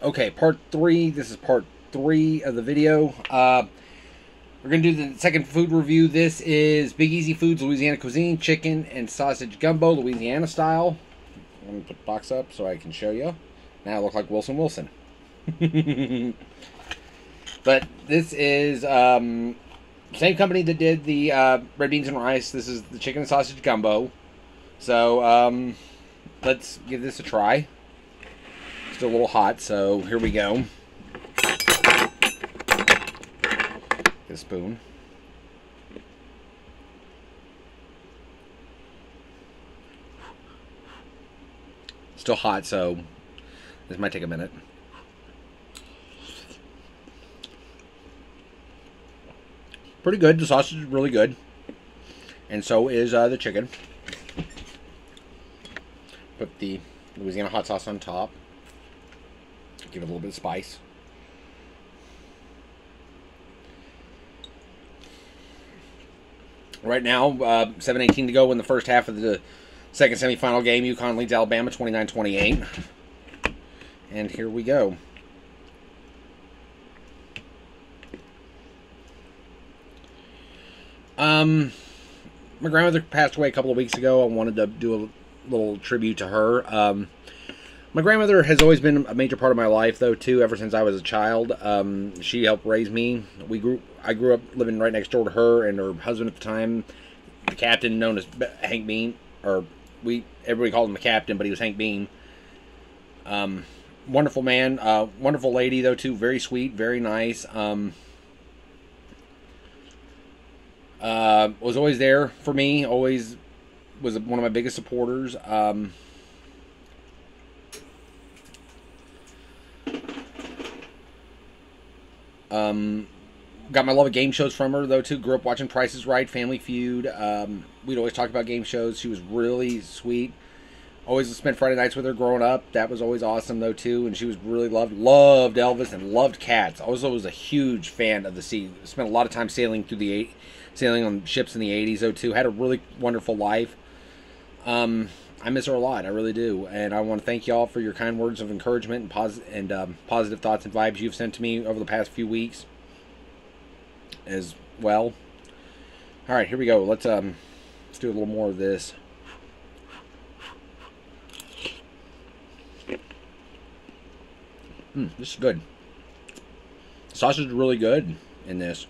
Okay, part three. This is part three of the video. Uh, we're going to do the second food review. This is Big Easy Foods Louisiana Cuisine Chicken and Sausage Gumbo, Louisiana style. Going to put the box up so I can show you. Now I look like Wilson Wilson. but this is um, same company that did the uh, red beans and rice. This is the chicken and sausage gumbo. So um, let's give this a try. Still a little hot, so here we go. Get a spoon. Still hot, so this might take a minute. Pretty good. The sausage is really good. And so is uh, the chicken. Put the Louisiana hot sauce on top. Give it a little bit of spice. Right now, uh, 7.18 to go in the first half of the second semifinal game. UConn leads Alabama 29-28. And here we go. Um, my grandmother passed away a couple of weeks ago. I wanted to do a little tribute to her. Um, my grandmother has always been a major part of my life, though, too. Ever since I was a child, um, she helped raise me. We grew. I grew up living right next door to her and her husband at the time, the captain known as Hank Bean, or we everybody called him the captain, but he was Hank Bean. Um, wonderful man, uh, wonderful lady though too. Very sweet, very nice. Um, uh, was always there for me. Always was one of my biggest supporters. Um, um, got my love of game shows from her though too. Grew up watching Price Is Right, Family Feud. Um, we'd always talk about game shows. She was really sweet. Always spent Friday nights with her growing up. That was always awesome though too. And she was really loved loved Elvis and loved cats. Also was always a huge fan of the sea. Spent a lot of time sailing through the eight, sailing on ships in the '80s though too. Had a really wonderful life. Um, I miss her a lot. I really do. And I want to thank y'all for your kind words of encouragement and, and um, positive thoughts and vibes you've sent to me over the past few weeks as well. All right, here we go. Let's um, let's do a little more of this. Mm, this is good. sausage is really good in this.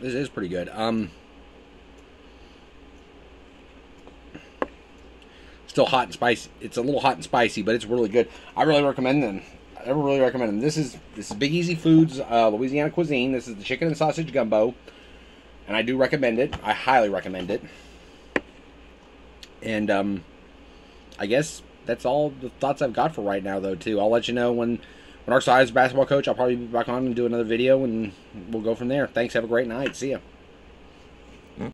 This is pretty good. Um, still hot and spicy. It's a little hot and spicy, but it's really good. I really recommend them. I really recommend them. This is this is Big Easy Foods uh, Louisiana cuisine. This is the chicken and sausage gumbo, and I do recommend it. I highly recommend it. And um, I guess that's all the thoughts I've got for right now, though. Too. I'll let you know when when our size basketball coach, I'll probably be back on and do another video, and we'll go from there. Thanks. Have a great night. See ya.